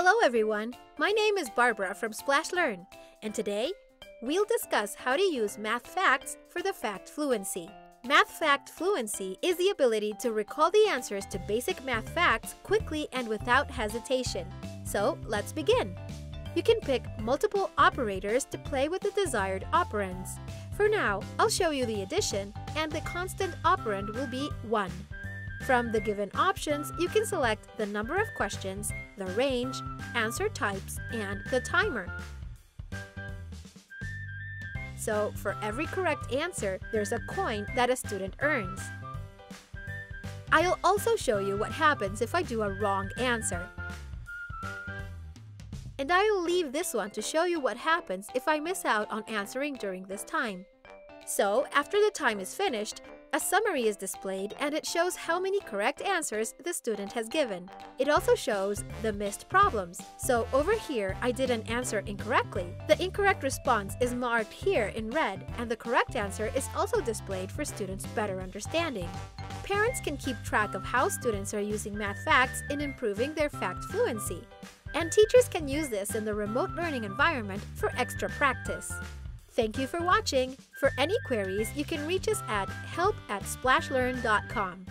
Hello everyone, my name is Barbara from SplashLearn, and today we'll discuss how to use math facts for the fact fluency. Math fact fluency is the ability to recall the answers to basic math facts quickly and without hesitation. So let's begin. You can pick multiple operators to play with the desired operands. For now, I'll show you the addition, and the constant operand will be 1. From the given options, you can select the number of questions, the range, answer types, and the timer. So, for every correct answer, there's a coin that a student earns. I'll also show you what happens if I do a wrong answer. And I'll leave this one to show you what happens if I miss out on answering during this time. So, after the time is finished, a summary is displayed and it shows how many correct answers the student has given. It also shows the missed problems. So over here, I did an answer incorrectly. The incorrect response is marked here in red and the correct answer is also displayed for students' better understanding. Parents can keep track of how students are using math facts in improving their fact fluency. And teachers can use this in the remote learning environment for extra practice. Thank you for watching. For any queries, you can reach us at help at splashlearn.com.